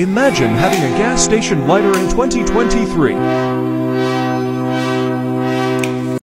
Imagine having a gas station lighter in 2023.